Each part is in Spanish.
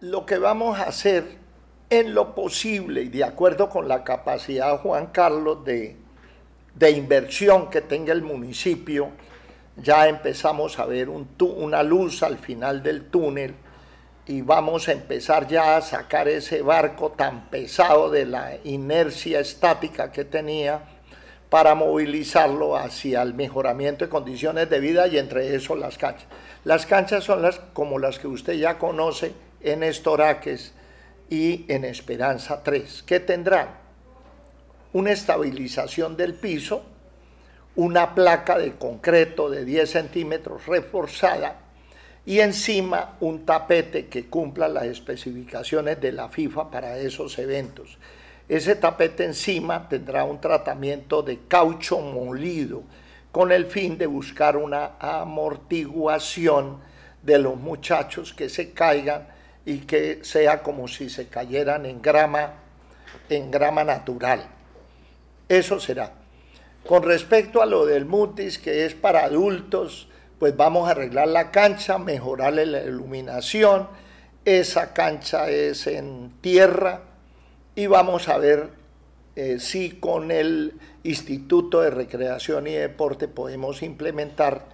Lo que vamos a hacer en lo posible y de acuerdo con la capacidad, Juan Carlos, de, de inversión que tenga el municipio, ya empezamos a ver un, una luz al final del túnel y vamos a empezar ya a sacar ese barco tan pesado de la inercia estática que tenía para movilizarlo hacia el mejoramiento de condiciones de vida y entre eso las canchas. Las canchas son las como las que usted ya conoce en Estoraques y en Esperanza 3, que tendrán una estabilización del piso, una placa de concreto de 10 centímetros reforzada y encima un tapete que cumpla las especificaciones de la FIFA para esos eventos. Ese tapete encima tendrá un tratamiento de caucho molido con el fin de buscar una amortiguación de los muchachos que se caigan y que sea como si se cayeran en grama, en grama natural. Eso será. Con respecto a lo del mutis, que es para adultos, pues vamos a arreglar la cancha, mejorarle la iluminación. Esa cancha es en tierra y vamos a ver eh, si con el Instituto de Recreación y Deporte podemos implementar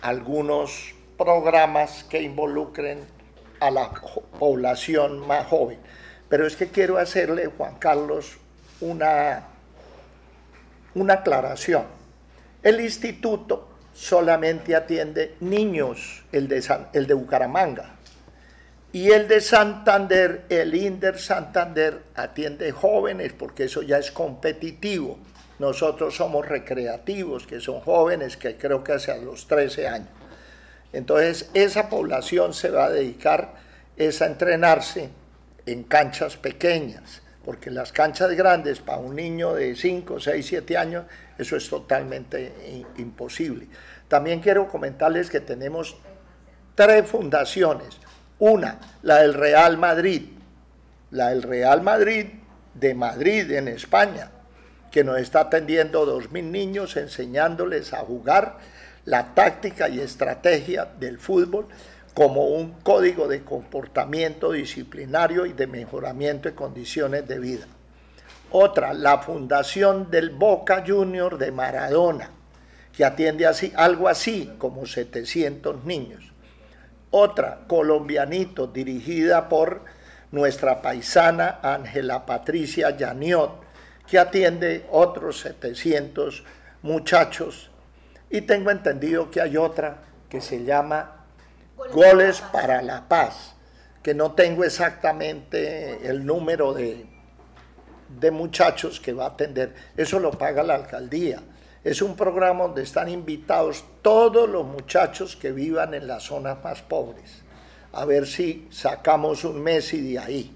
algunos programas que involucren a la población más joven. Pero es que quiero hacerle, Juan Carlos, una, una aclaración. El instituto solamente atiende niños, el de, el de Bucaramanga. Y el de Santander, el INDER Santander, atiende jóvenes porque eso ya es competitivo. Nosotros somos recreativos, que son jóvenes que creo que hacia los 13 años. Entonces, esa población se va a dedicar a entrenarse en canchas pequeñas, porque las canchas grandes para un niño de 5, 6, 7 años, eso es totalmente imposible. También quiero comentarles que tenemos tres fundaciones. Una, la del Real Madrid, la del Real Madrid de Madrid en España, que nos está atendiendo 2.000 niños enseñándoles a jugar la táctica y estrategia del fútbol como un código de comportamiento disciplinario y de mejoramiento de condiciones de vida. Otra, la fundación del Boca Junior de Maradona, que atiende así, algo así como 700 niños. Otra, Colombianito, dirigida por nuestra paisana Ángela Patricia Yaniot, que atiende otros 700 muchachos y tengo entendido que hay otra que se llama Goles para la Paz, que no tengo exactamente el número de, de muchachos que va a atender. Eso lo paga la alcaldía. Es un programa donde están invitados todos los muchachos que vivan en las zonas más pobres. A ver si sacamos un mes y de ahí.